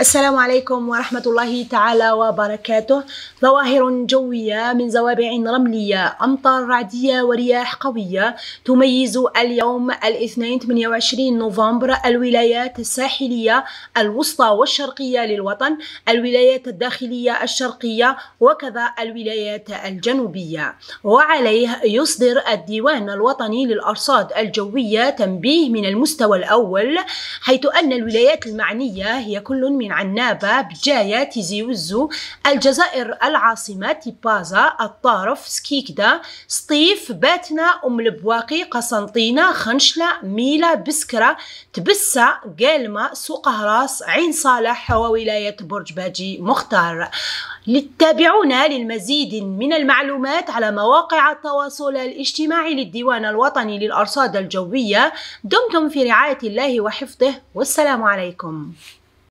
السلام عليكم ورحمة الله تعالى وبركاته. ظواهر جوية من زوابع رملية أمطار رعدية ورياح قوية تميز اليوم الاثنين 28 نوفمبر الولايات الساحلية الوسطى والشرقية للوطن الولايات الداخلية الشرقية وكذا الولايات الجنوبية. وعليه يصدر الديوان الوطني للأرصاد الجوية تنبيه من المستوى الأول حيث أن الولايات المعنية هي كل من من عنابة بجاية تيزي وزو الجزائر العاصمة تيبازا الطارف سكيكدا سطيف باتنا أم البواقي قسنطينة خنشلة ميلا بسكرة تبسة قالمة سوق هراس عين صالح وولاية برج باجي مختار. تابعونا للمزيد من المعلومات على مواقع التواصل الاجتماعي للديوان الوطني للأرصاد الجوية. دمتم في رعاية الله وحفظه والسلام عليكم.